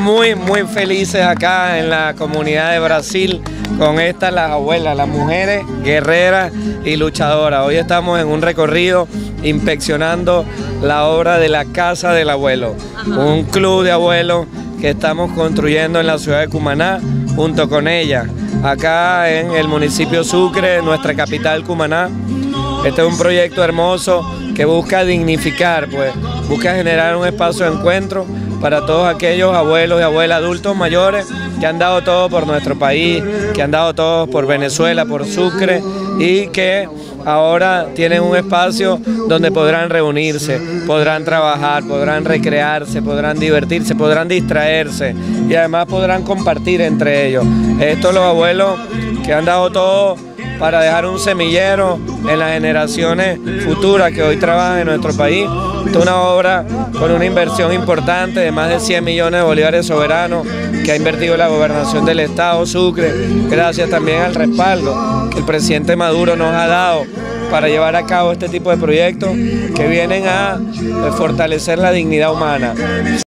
muy, muy felices acá en la comunidad de Brasil con estas las abuelas, las mujeres guerreras y luchadoras. Hoy estamos en un recorrido inspeccionando la obra de la Casa del Abuelo, un club de abuelos que estamos construyendo en la ciudad de Cumaná junto con ella, acá en el municipio Sucre, nuestra capital Cumaná. Este es un proyecto hermoso que busca dignificar, pues busca generar un espacio de encuentro para todos aquellos abuelos y abuelas adultos mayores que han dado todo por nuestro país, que han dado todo por Venezuela, por Sucre y que ahora tienen un espacio donde podrán reunirse, podrán trabajar, podrán recrearse, podrán divertirse, podrán distraerse y además podrán compartir entre ellos. Estos los abuelos que han dado todo para dejar un semillero en las generaciones futuras que hoy trabajan en nuestro país. Esta es una obra con una inversión importante de más de 100 millones de bolívares soberanos que ha invertido la gobernación del Estado Sucre, gracias también al respaldo que el presidente Maduro nos ha dado para llevar a cabo este tipo de proyectos que vienen a fortalecer la dignidad humana.